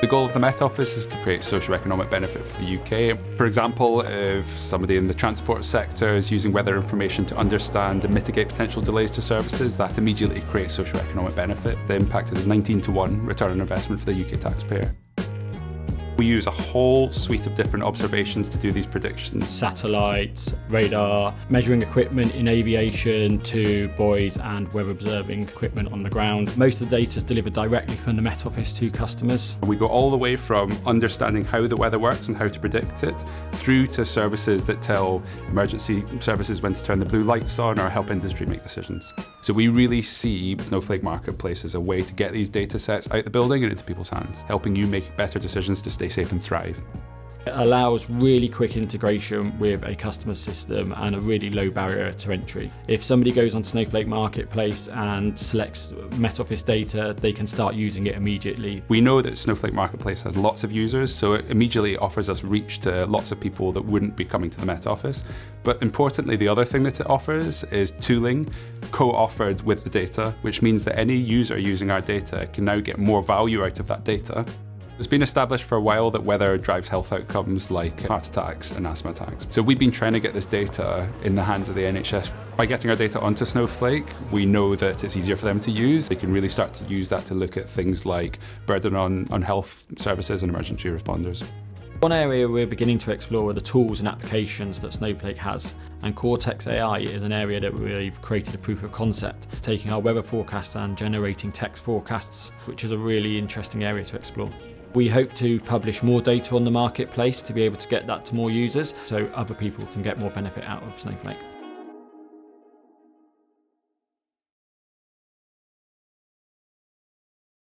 The goal of the Met Office is to create socio-economic benefit for the UK. For example, if somebody in the transport sector is using weather information to understand and mitigate potential delays to services, that immediately creates socio-economic benefit. The impact is a 19 to 1 return on investment for the UK taxpayer. We use a whole suite of different observations to do these predictions. Satellites, radar, measuring equipment in aviation to buoys and weather observing equipment on the ground. Most of the data is delivered directly from the Met Office to customers. We go all the way from understanding how the weather works and how to predict it, through to services that tell emergency services when to turn the blue lights on or help industry make decisions. So we really see Snowflake Marketplace as a way to get these data sets out the building and into people's hands, helping you make better decisions to stay safe and thrive. It allows really quick integration with a customer system and a really low barrier to entry. If somebody goes on Snowflake Marketplace and selects Met Office data, they can start using it immediately. We know that Snowflake Marketplace has lots of users, so it immediately offers us reach to lots of people that wouldn't be coming to the Met Office. But importantly, the other thing that it offers is tooling co-offered with the data, which means that any user using our data can now get more value out of that data it's been established for a while that weather drives health outcomes like heart attacks and asthma attacks. So we've been trying to get this data in the hands of the NHS. By getting our data onto Snowflake, we know that it's easier for them to use. They can really start to use that to look at things like burden on, on health services and emergency responders. One area we're beginning to explore are the tools and applications that Snowflake has, and Cortex AI is an area that we've created a proof of concept, It's taking our weather forecasts and generating text forecasts, which is a really interesting area to explore. We hope to publish more data on the marketplace to be able to get that to more users so other people can get more benefit out of Snowflake.